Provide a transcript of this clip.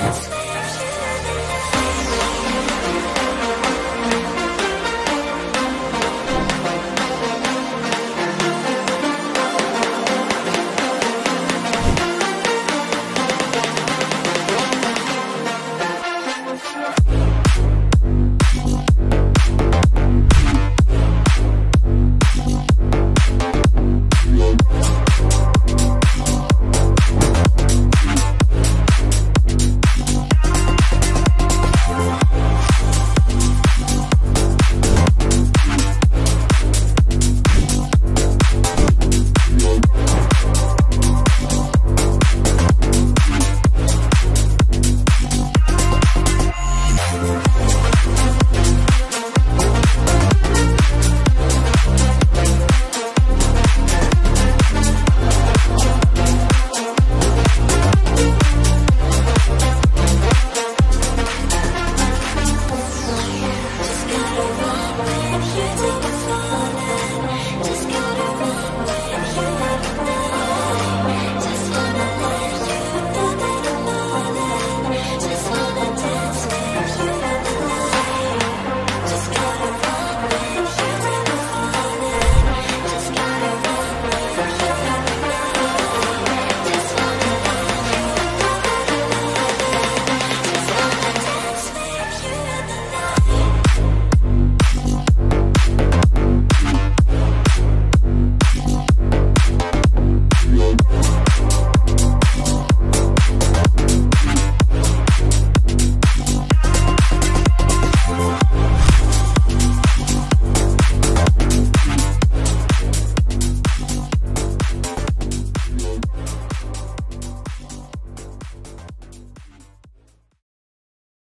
Yes.